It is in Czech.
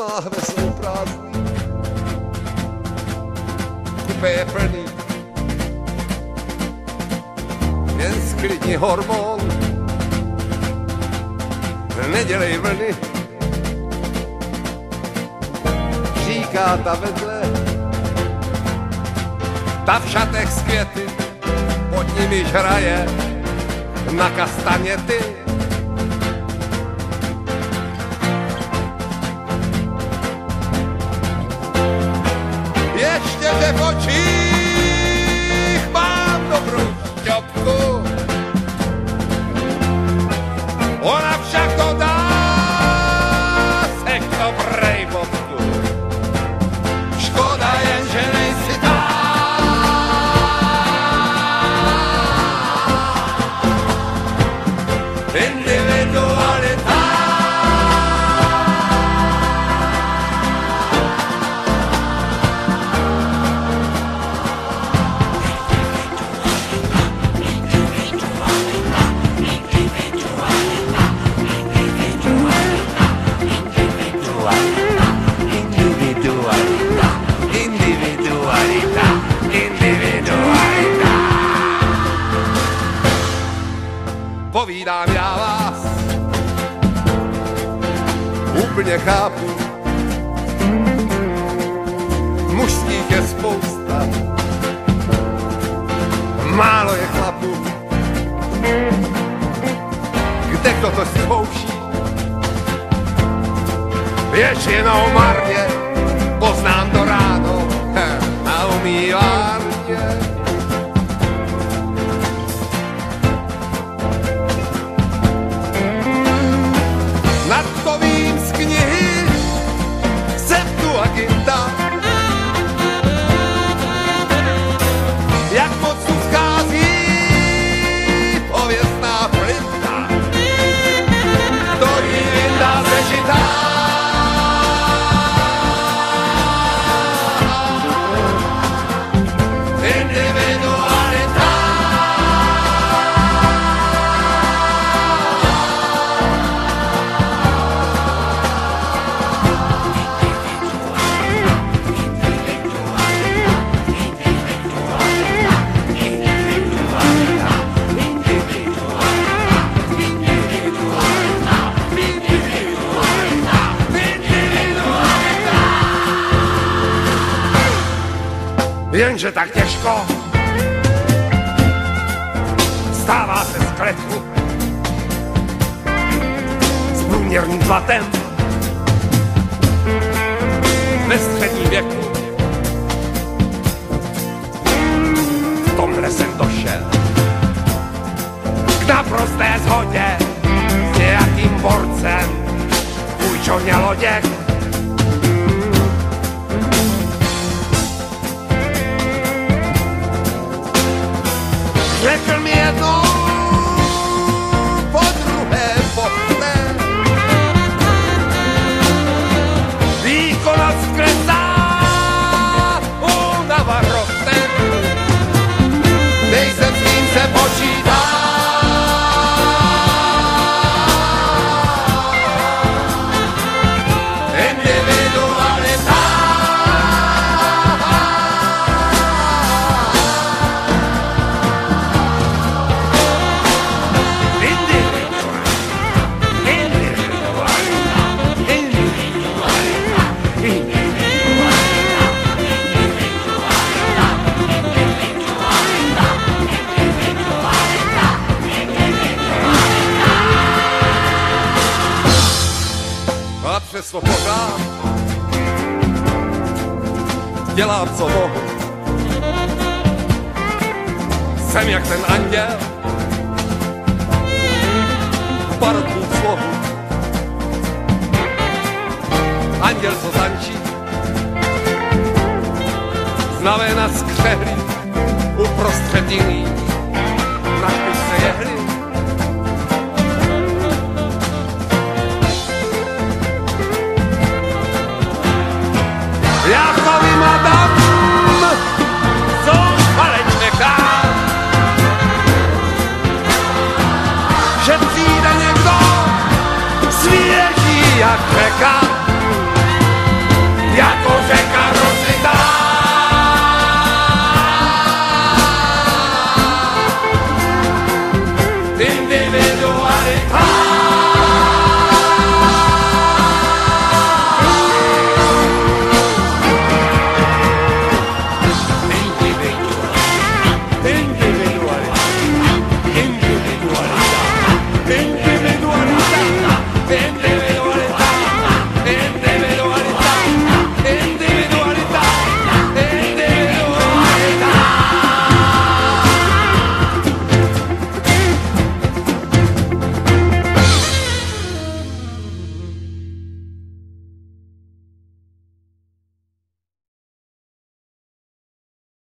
láhve jsou prázdný, kupe je plný, jen sklidni hormon, nedělej vlny, říká ta vedle, ta v šatech z květy, pod nimi žraje na kastaněty. Že v očích ona však to Povídám já vás, úplně chápu. Mužských je spousta, málo je chlapů. Kde kdo to zkouší? Většinou marně, Jenže tak těžko. Stává se z kletku s průměrným platem. Ve středním věku. V tomhle jsem došel. K naprosté shodě s nějakým borcem. Půjčovně loděk A přesto pořád dělám, co mohu. Jsem jak ten anděl v barokním slohu. Anděl, co tančí, znamená skřehlí uprostřed jiný. Na špičce jehly Jeffy.